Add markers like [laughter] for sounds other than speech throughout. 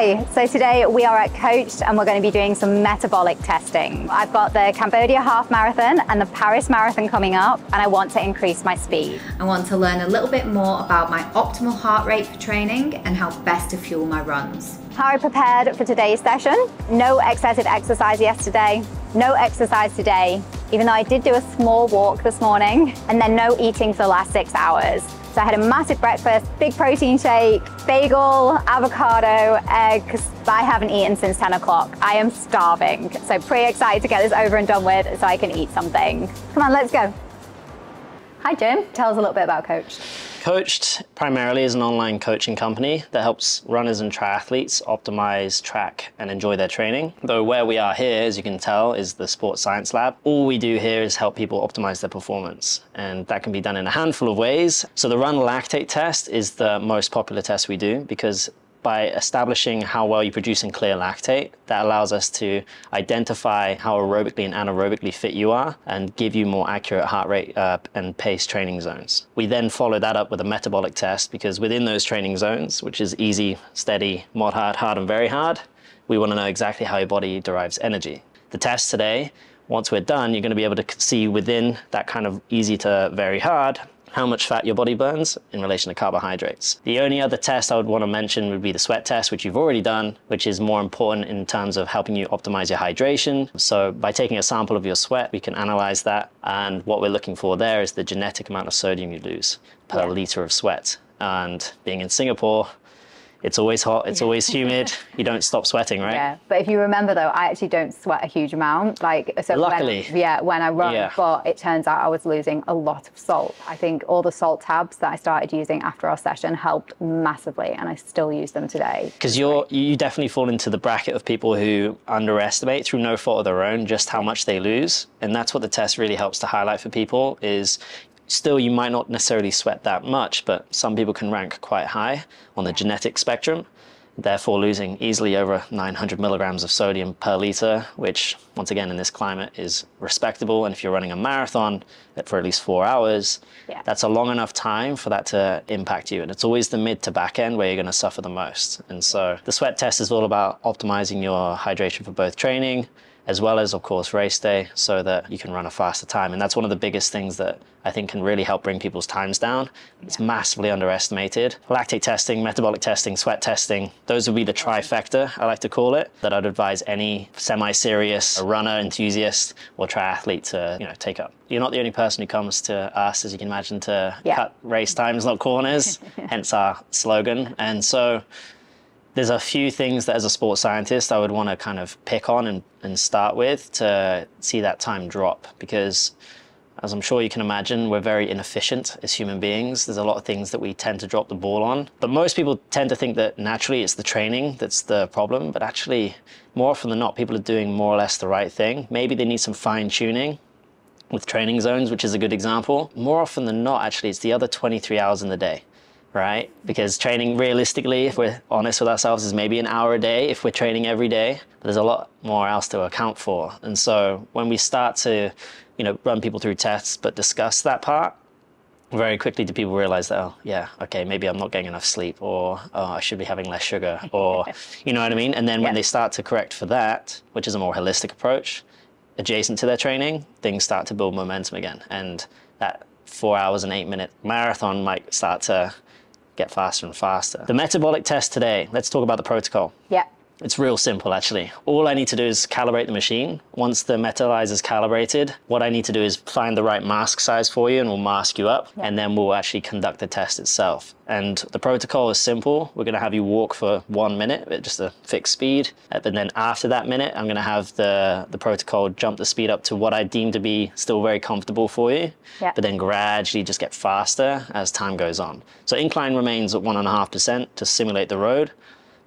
Hi, so today we are at Coached and we're going to be doing some metabolic testing. I've got the Cambodia Half Marathon and the Paris Marathon coming up and I want to increase my speed. I want to learn a little bit more about my optimal heart rate for training and how best to fuel my runs. How I prepared for today's session. No excessive exercise yesterday, no exercise today, even though I did do a small walk this morning, and then no eating for the last six hours. So I had a massive breakfast, big protein shake, bagel, avocado, eggs. but I haven't eaten since 10 o'clock. I am starving. So pretty excited to get this over and done with so I can eat something. Come on, let's go. Hi Jim, tell us a little bit about Coached. Coached primarily is an online coaching company that helps runners and triathletes optimize, track, and enjoy their training. Though where we are here, as you can tell, is the Sports Science Lab. All we do here is help people optimize their performance, and that can be done in a handful of ways. So the run lactate test is the most popular test we do because by establishing how well you produce and clear lactate. That allows us to identify how aerobically and anaerobically fit you are and give you more accurate heart rate uh, and pace training zones. We then follow that up with a metabolic test because within those training zones, which is easy, steady, mod hard, hard, and very hard, we want to know exactly how your body derives energy. The test today, once we're done, you're going to be able to see within that kind of easy to very hard how much fat your body burns in relation to carbohydrates. The only other test I would want to mention would be the sweat test, which you've already done, which is more important in terms of helping you optimize your hydration. So by taking a sample of your sweat, we can analyze that. And what we're looking for there is the genetic amount of sodium you lose per yeah. liter of sweat. And being in Singapore, it's always hot, it's always humid. [laughs] You don't stop sweating, right? Yeah. But if you remember though, I actually don't sweat a huge amount. Like so Luckily. When, yeah, when I run, yeah. but it turns out I was losing a lot of salt. I think all the salt tabs that I started using after our session helped massively and I still use them today. Because you're you definitely fall into the bracket of people who underestimate through no fault of their own just how much they lose. And that's what the test really helps to highlight for people is still you might not necessarily sweat that much, but some people can rank quite high on the genetic spectrum, therefore losing easily over 900 milligrams of sodium per liter, which once again in this climate is respectable. And if you're running a marathon for at least four hours, yeah. that's a long enough time for that to impact you. And it's always the mid to back end where you're going to suffer the most. And so the sweat test is all about optimizing your hydration for both training, as well as, of course, race day so that you can run a faster time. And that's one of the biggest things that I think can really help bring people's times down. It's massively underestimated. Lactate testing, metabolic testing, sweat testing, those would be the trifecta, I like to call it, that I'd advise any semi-serious runner, enthusiast, or triathlete to you know, take up. You're not the only person who comes to us, as you can imagine, to yeah. cut race times, not corners, [laughs] hence our slogan. And so there's a few things that as a sports scientist I would want to kind of pick on and, and start with to see that time drop because as I'm sure you can imagine, we're very inefficient as human beings. There's a lot of things that we tend to drop the ball on. But most people tend to think that naturally it's the training that's the problem. But actually, more often than not, people are doing more or less the right thing. Maybe they need some fine tuning with training zones, which is a good example. More often than not, actually, it's the other 23 hours in the day right? Because training realistically, if we're honest with ourselves, is maybe an hour a day if we're training every day. But there's a lot more else to account for. And so when we start to, you know, run people through tests but discuss that part, very quickly do people realize that, oh, yeah, okay, maybe I'm not getting enough sleep, or oh, I should be having less sugar, [laughs] or you know what I mean? And then when they start to correct for that, which is a more holistic approach, adjacent to their training, things start to build momentum again. And that four hours and eight minute marathon might start to get faster and faster. The metabolic test today, let's talk about the protocol. Yeah. It's real simple actually. All I need to do is calibrate the machine. Once the MetaLyzer is calibrated, what I need to do is find the right mask size for you and we'll mask you up and then we'll actually conduct the test itself. And the protocol is simple. We're gonna have you walk for one minute at just a fixed speed. And then after that minute, I'm gonna have the, the protocol jump the speed up to what I deem to be still very comfortable for you, yeah. but then gradually just get faster as time goes on. So incline remains at one and a half percent to simulate the road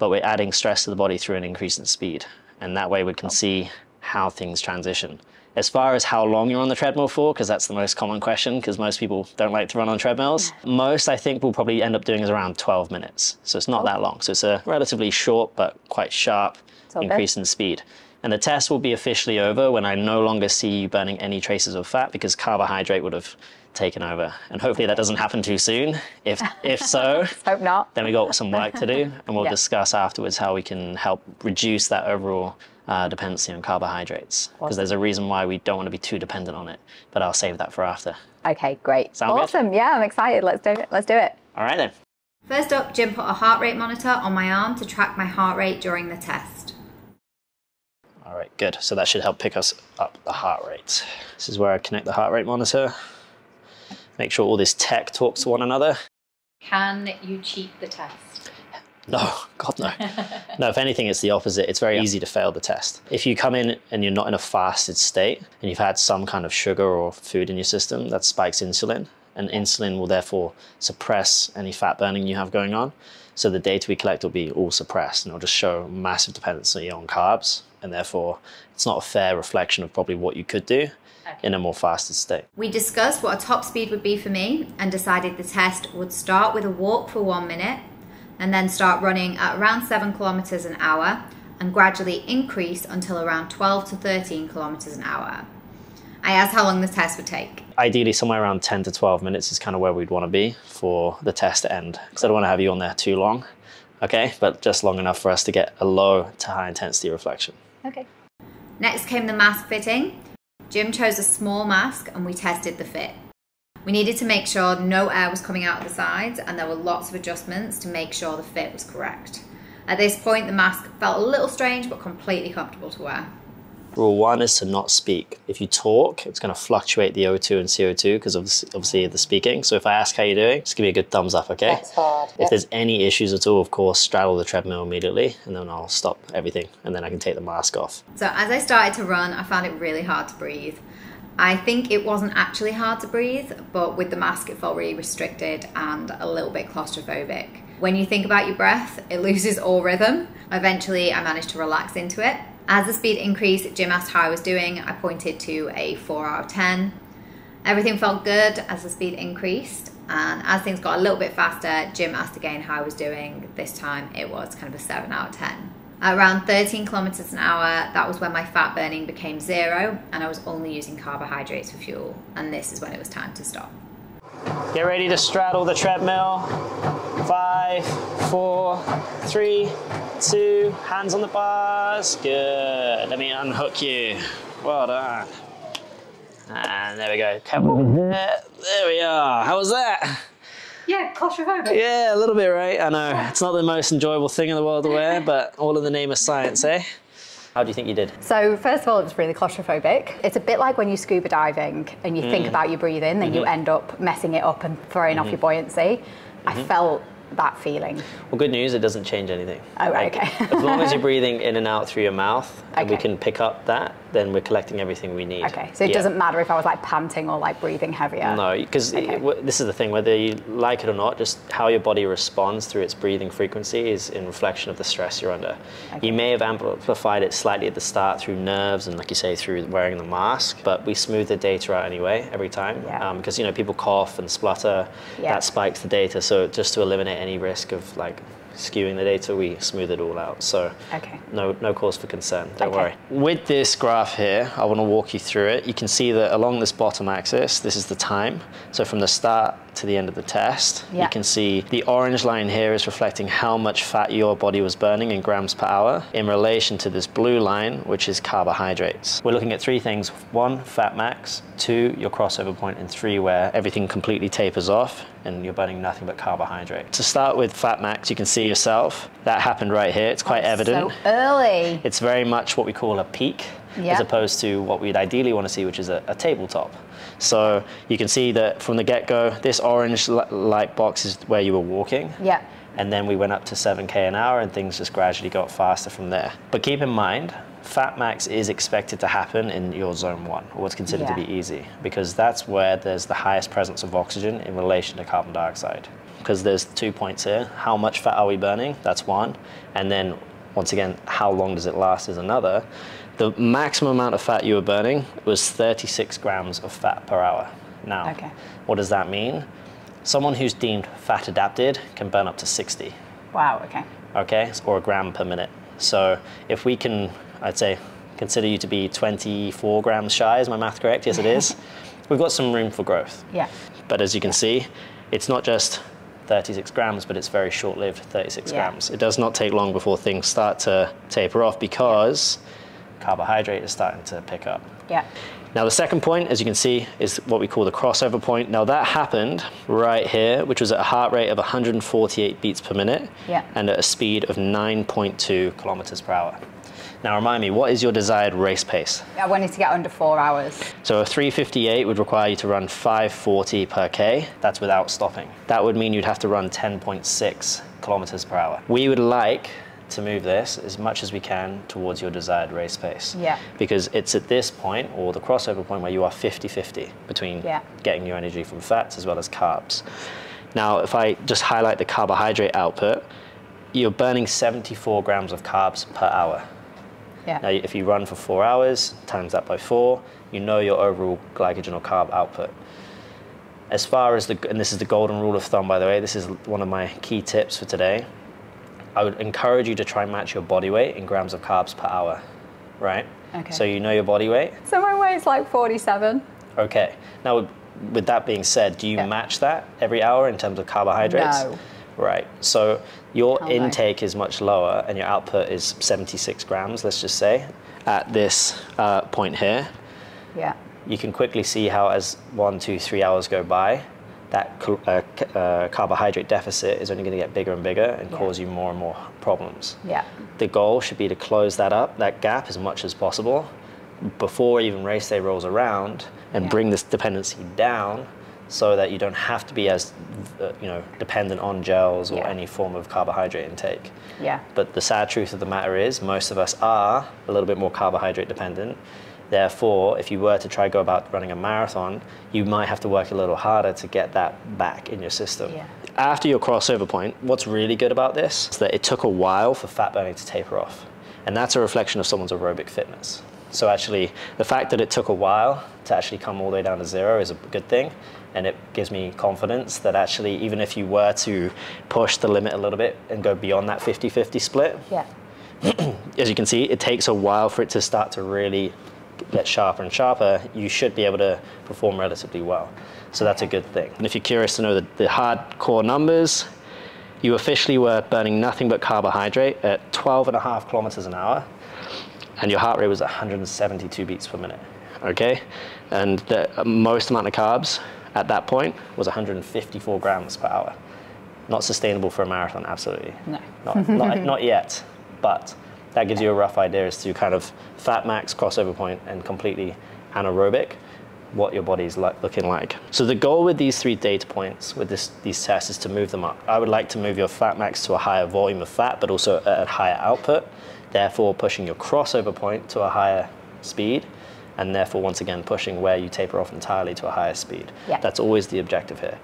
but we're adding stress to the body through an increase in speed. And that way we can see how things transition. As far as how long you're on the treadmill for, because that's the most common question, because most people don't like to run on treadmills, most I think we'll probably end up doing is around 12 minutes. So it's not that long. So it's a relatively short but quite sharp increase in speed. And the test will be officially over when I no longer see you burning any traces of fat because carbohydrate would have taken over. And hopefully that doesn't happen too soon. If, if so, [laughs] Hope not. then we got some work to do, and we'll Yeah. discuss afterwards how we can help reduce that overall uh, dependency on carbohydrates. Because Awesome. there's a reason why we don't want to be too dependent on it, but I'll save that for after. Okay, great. Sound good? awesome. Yeah, I'm excited. Let's do it. Let's do it. All right then. First up, Jim put a heart rate monitor on my arm to track my heart rate during the test. All right, good. So that should help pick us up the heart rate. This is where I connect the heart rate monitor. Make sure all this tech talks to one another. Can you cheat the test? No, [laughs] God, no. [laughs] no, if anything, it's the opposite. It's very easy to fail the test. If you come in and you're not in a fasted state and you've had some kind of sugar or food in your system, that spikes insulin. And insulin will therefore suppress any fat burning you have going on. So the data we collect will be all suppressed and it'll just show massive dependency on carbs. And therefore, it's not a fair reflection of probably what you could do in a more faster state. We discussed what a top speed would be for me and decided the test would start with a walk for one minute and then start running at around 7 kilometers an hour and gradually increase until around 12 to 13 kilometers an hour. I asked how long the test would take. Ideally, somewhere around 10 to 12 minutes is kind of where we'd want to be for the test to end. Because I don't want to have you on there too long, okay? But just long enough for us to get a low to high intensity reflection. Okay. Next came the mask fitting. Jim chose a small mask and we tested the fit. We needed to make sure no air was coming out of the sides and there were lots of adjustments to make sure the fit was correct. At this point, the mask felt a little strange but completely comfortable to wear. Rule one is to not speak. If you talk, it's going to fluctuate the O2 and CO2 because obviously, obviously the speaking. So if I ask how you're doing, just give me a good thumbs up, okay? hard. If there's any issues at all, of course, straddle the treadmill immediately and then I'll stop everything and then I can take the mask off. So as I started to run, I found it really hard to breathe. I think it wasn't actually hard to breathe, but with the mask, it felt really restricted and a little bit claustrophobic. When you think about your breath, it [laughs] loses all rhythm. Eventually, I managed to relax into it. As the speed increased, Jim asked how I was doing. I pointed to a 4 out of 10. Everything felt good as the speed increased, and as things got a little bit faster, Jim asked again how I was doing. This time it was kind of a 7 out of 10. At around 13 kilometers an hour, that was when my fat burning became zero, and I was only using carbohydrates for fuel, and this is when it was time to stop. Get ready to straddle the treadmill. Five, four, three, two, hands on the bars. Good. Let me unhook you. Well done. And there we go. Come over here. There we are. How was that? Yeah, claustrophobic. Yeah, a little bit, right? I know. It's not the most enjoyable thing in the world to wear, [laughs] but all in the name of science, eh? How do you think you did? So first of all, it was really claustrophobic. It's a bit like when you're scuba diving and you Mm. think about your breathing, then Mm-hmm. you end up messing it up and throwing off your buoyancy. I Mm-hmm. felt that feeling. Well, good news, it doesn't change anything. Oh, right, okay. as long as you're [laughs] breathing in and out through your mouth, and we can pick up that, then we're collecting everything we need. Okay, so it Yeah. doesn't matter if I was like panting or like breathing heavier. No, because Okay. this is the thing, whether you like it or not, just how your body responds through its breathing frequency is in reflection of the stress you're under. Okay. You may have amplified it slightly at the start through nerves and, like you say, through wearing the mask, but we smooth the data out anyway every time. Yeah. Um, because, you know, people cough and splutter, Yeah. that spikes the data. So just to eliminate any risk of like skewing the data, we smooth it all out. So Okay. no, no cause for concern. Don't Okay. worry. With this graph here, I want to walk you through it. You can see that along this bottom axis, this is the time. So from the start to the end of the test, Yeah. you can see the orange line here is reflecting how much fat your body was burning in grams per hour in relation to this blue line, which is carbohydrates. We're looking at three things. One, fat max. Two, your crossover point. And three, where everything completely tapers off and you're burning nothing but carbohydrate. To start with fat max, you can see yourself. That happened right here. It's quite evident. So early. It's very much what we call a peak, Yeah. as opposed to what we'd ideally want to see, which is a, a tabletop. So you can see that from the get-go, this orange light box is where you were walking. Yeah. And then we went up to 7k an hour, and things just gradually got faster from there. But keep in mind, fat max is expected to happen in your zone one, or what's considered to be easy, because that's where there's the highest presence of oxygen in relation to carbon dioxide. Because there's two points here: how much fat are we burning? That's one, and then once again, how long does it last is another. The maximum amount of fat you were burning was 36 grams of fat per hour. Now, Okay. what does that mean? Someone who's deemed fat adapted can burn up to 60, Wow. Okay. okay, or a gram per minute. So if we can, I'd say, consider you to be 24 grams shy, is my math correct? Yes, it is. [laughs] we've got some room for growth. Yeah. But as you can see, it's not just 36 grams, but it's very short lived 36 Yeah. grams. It does not take long before things start to taper off because carbohydrate is starting to pick up. Yeah. Now, the second point, as you can see, is what we call the crossover point. Now, that happened right here, which was at a heart rate of 148 beats per minute Yeah. and at a speed of 9.2 kilometers per hour. Now, remind me, what is your desired race pace? I wanted to get under four hours. So a 358 would require you to run 540 per K. That's without stopping. That would mean you'd have to run 10.6 kilometers per hour. We would like to move this as much as we can towards your desired race pace. Yeah. Because it's at this point, or the crossover point, where you are 50-50 between Yeah. getting your energy from fats as well as carbs. Now, if I just highlight the carbohydrate output, you're burning 74 grams of carbs per hour. Yeah. Now, if you run for four hours, times that by four, you know your overall glycogen or carb output. As far as the, and this is the golden rule of thumb, by the way, this is one of my key tips for today. I would encourage you to try and match your body weight in grams of carbs per hour, right? Okay. So you know your body weight? So my weight's like 47. Okay. Now, with that being said, do you Yeah. match that every hour in terms of carbohydrates? No. Right. So your no. intake is much lower and your output is 76 grams, let's just say, at this uh, point here. Yeah. You can quickly see how, as one, two, three hours go by, that uh, uh, carbohydrate deficit is only going to get bigger and bigger and Yeah. cause you more and more problems. Yeah. The goal should be to close that up, that gap, as much as possible before even race day rolls around and Yeah. bring this dependency down so that you don't have to be as uh, you know dependent on gels or Yeah. any form of carbohydrate intake. Yeah. But the sad truth of the matter is most of us are a little bit more carbohydrate dependent. Therefore, if you were to try go about running a marathon, you might have to work a little harder to get that back in your system. Yeah. After your crossover point, what's really good about this is that it took a while for fat burning to taper off. And that's a reflection of someone's aerobic fitness. So actually, the fact that it took a while to actually come all the way down to zero is a good thing. And it gives me confidence that actually, even if you were to push the limit a little bit and go beyond that 50 50 split, Yeah. [clears throat] as you can see, it takes a while for it to start to really get sharper and sharper. You should be able to perform relatively well. So that's a good thing. And if you're curious to know the, the hardcore numbers, you officially were burning nothing but carbohydrate at 12 and a half kilometers an hour, and your heart rate was 172 beats per minute. Okay? And the uh, most amount of carbs at that point was 154 grams per hour. Not sustainable for a marathon, absolutely. No. Not, not, [laughs] not yet, but that gives you a rough idea as to kind of fat max, crossover point, and completely anaerobic, what your body's like, looking like. So the goal with these three data points, with this, these tests, is to move them up. I would like to move your fat max to a higher volume of fat, but also at a higher output, therefore pushing your crossover point to a higher speed, and therefore once again pushing where you taper off entirely to a higher speed. Yeah. That's always the objective here.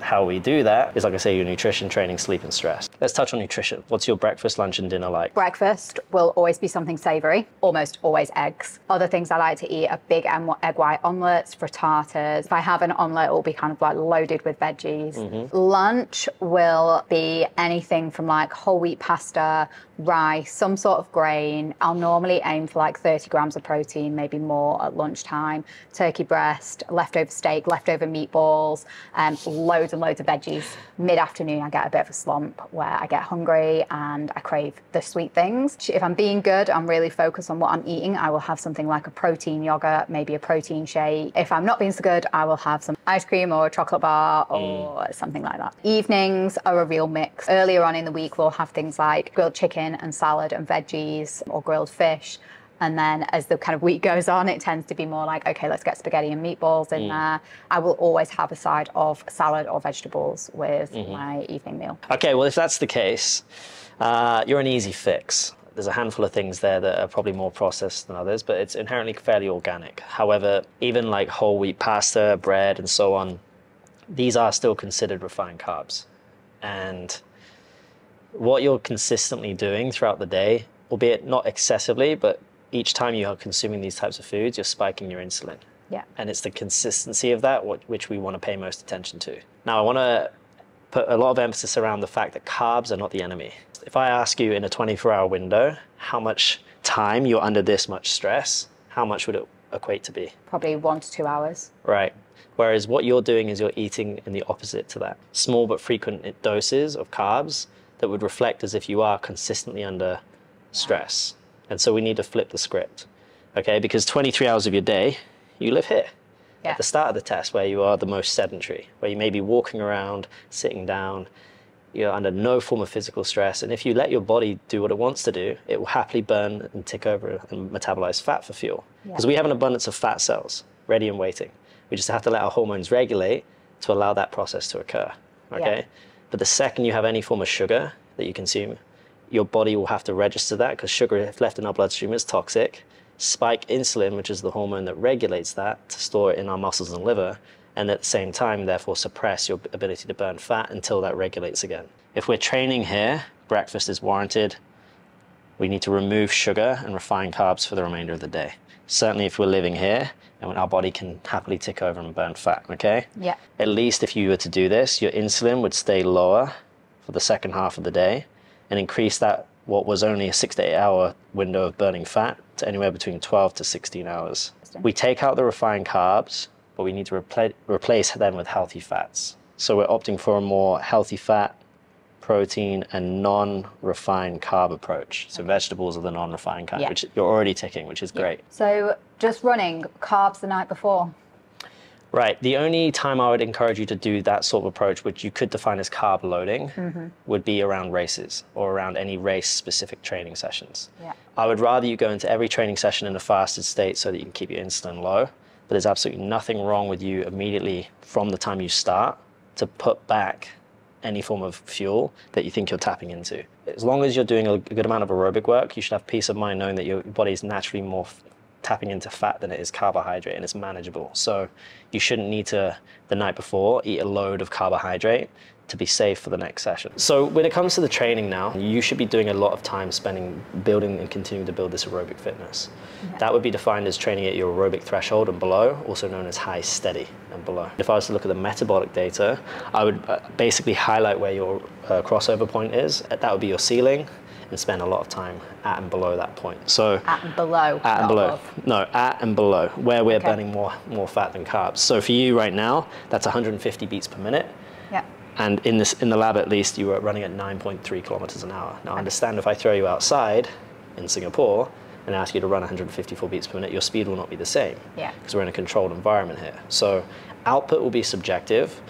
How we do that is, like I say, your nutrition, training, sleep, and stress. Let's touch on nutrition. What's your breakfast, lunch, and dinner like? Breakfast will always be something savoury, almost always eggs. Other things I like to eat are big egg white omelets, frittatas. If I have an omelette, it will be kind of like loaded with veggies. Mm-hmm. Lunch will be anything from like whole wheat pasta, rice, some sort of grain. I'll normally aim for like 30 grams of protein, maybe more at lunchtime. Turkey breast, leftover steak, leftover meatballs, um, loads and loads of veggies. Mid afternoon, I get a bit of a slump where I get hungry and I crave the sweet things. If I'm being good, I'm really focused on what I'm eating. I will have something like a protein yogurt, maybe a protein shake. If I'm not being so good, I will have some ice cream or a chocolate bar or something like that. Evenings are a real mix. Earlier on in the week, we'll have things like grilled chicken and salad and veggies or grilled fish. And then as the kind of week goes on, it tends to be more like, okay, let's get spaghetti and meatballs in there. I will always have a side of salad or vegetables with my evening meal. Okay, well, if that's the case, uh, you're an easy fix. There's a handful of things there that are probably more processed than others, but it's inherently fairly organic. However, even like whole wheat pasta, bread, and so on, these are still considered refined carbs. And what you're consistently doing throughout the day, albeit not excessively, but each time you are consuming these types of foods, you're spiking your insulin. Yeah. And it's the consistency of that which we want to pay most attention to. Now, I want to put a lot of emphasis around the fact that carbs are not the enemy. If I ask you in a 24 hour window how much time you're under this much stress, how much would it equate to be? Probably one to two hours. Right. Whereas what you're doing is you're eating in the opposite to that. Small but frequent doses of carbs that would reflect as if you are consistently under stress. And so we need to flip the script, okay? Because 23 hours of your day, you live here. Yeah. At the start of the test, where you are the most sedentary, where you may be walking around, sitting down, you're under no form of physical stress. And if you let your body do what it wants to do, it will happily burn and tick over and metabolize fat for fuel. Because Yeah. we have an abundance of fat cells ready and waiting. We just have to let our hormones regulate to allow that process to occur. Okay? Yeah. But the second you have any form of sugar that you consume, your body will have to register that because sugar, if left in our bloodstream, is toxic. Spike insulin, which is the hormone that regulates that, to store it in our muscles and liver, and at the same time, therefore, suppress your ability to burn fat until that regulates again. If we're training here, breakfast is warranted. We need to remove sugar and refined carbs for the remainder of the day. Certainly, if we're living here and when our body can happily tick over and burn fat, okay? Yeah. At least if you were to do this, your insulin would stay lower for the second half of the day and increase that what was only a six to eight hour window of burning fat to anywhere between 12 to 16 hours. We take out the refined carbs, but we need to repla- replace them with healthy fats. So we're opting for a more healthy fat, protein, and non refined carb approach. So vegetables are the non refined kind, Yeah. which you're already ticking, which is great. So just running carbs the night before. Right. The only time I would encourage you to do that sort of approach, which you could define as carb loading, mm-hmm. would be around races or around any race specific training sessions. Yeah. I would rather you go into every training session in a fasted state so that you can keep your insulin low. But there's absolutely nothing wrong with you immediately from the time you start to put back any form of fuel that you think you're tapping into. As long as you're doing a good amount of aerobic work, you should have peace of mind knowing that your body is naturally more tapping into fat than it is carbohydrate and it's manageable. So you shouldn't need to, the night before, eat a load of carbohydrate to be safe for the next session. So when it comes to the training now, you should be doing a lot of time spending building and continuing to build this aerobic fitness. That would be defined as training at your aerobic threshold and below, also known as high steady and below. If I was to look at the metabolic data, I would uh, basically highlight where your uh, crossover point is. That would be your ceiling and spend a lot of time at and below that point. So At and below. at and below. above. No, at and below, where we're Okay. burning more more fat than carbs. So for you right now, that's 150 beats per minute. And in this in the lab at least, you were running at 9.3 kilometers an hour. Now understand if I throw you outside in Singapore and ask you to run 154 beats per minute, your speed will not be the same. Yeah. Because we're in a controlled environment here. So output will be subjective,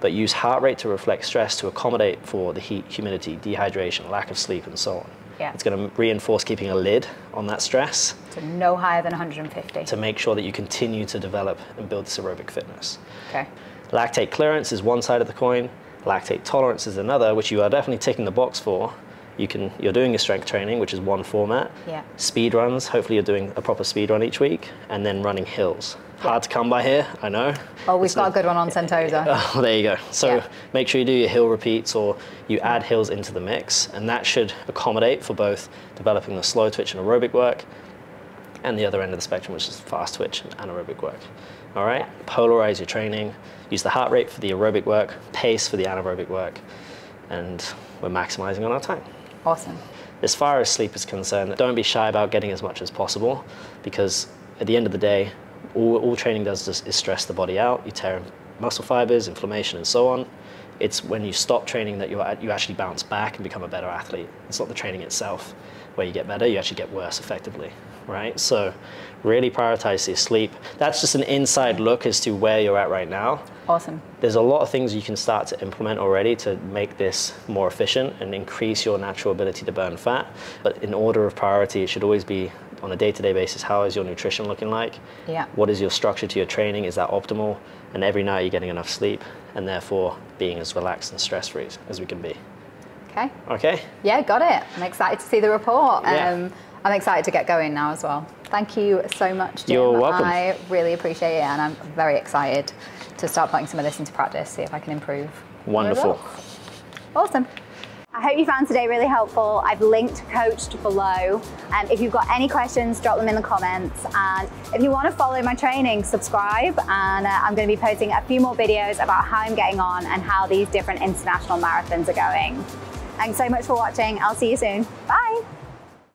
but use heart rate to reflect stress to accommodate for the heat, humidity, dehydration, lack of sleep, and so on. Yeah. It's going to reinforce keeping a lid on that stress So no higher than 150. to make sure that you continue to develop and build this aerobic fitness. Okay. Lactate clearance is one side of the coin. Lactate tolerance is another, which you are definitely ticking the box for. You can, you're doing your strength training, which is one format. Yeah. Speed runs, hopefully you're doing a proper speed run each week, and then running hills. Hard to come by here, I know. Oh, we've It's got a- a good one on Sentosa. [laughs] Oh, there you go. So Yeah. make sure you do your hill repeats or you add hills into the mix, and that should accommodate for both developing the slow twitch and aerobic work, and the other end of the spectrum, which is fast twitch and anaerobic work. All right, polarize your training. Use the heart rate for the aerobic work, pace for the anaerobic work, and we're maximizing on our time. Awesome. As far as sleep is concerned, don't be shy about getting as much as possible because at the end of the day, all, all training does is, is stress the body out. You tear muscle fibers, inflammation, and so on. It's when you stop training that you, you actually bounce back and become a better athlete. It's not the training itself where you get better, you actually get worse effectively, right? So, really prioritize your sleep. That's just an inside look as to where you're at right now Awesome. there's a lot of things you can start to implement already to make this more efficient and increase your natural ability to burn fat. But in order of priority, it should always be on a day to day basis how is your nutrition looking like? Yeah. What is your structure to your training? Is that optimal? And every night you're getting enough sleep and therefore being as relaxed and stress free as we can be. Okay. Okay? Yeah, got it. I'm excited to see the report. Yeah. Um, I'm excited to get going now as well. Thank you so much, Jim. You're welcome. I really appreciate it, and I'm very excited to start putting some of this into practice, see if I can improve. Wonderful. Awesome. I hope you found today really helpful. I've linked Coached below. And if you've got any questions, drop them in the comments. And if you want to follow my training, subscribe. And uh, I'm going to be posting a few more videos about how I'm getting on and how these different international marathons are going. Thanks so much for watching. I'll see you soon. Bye.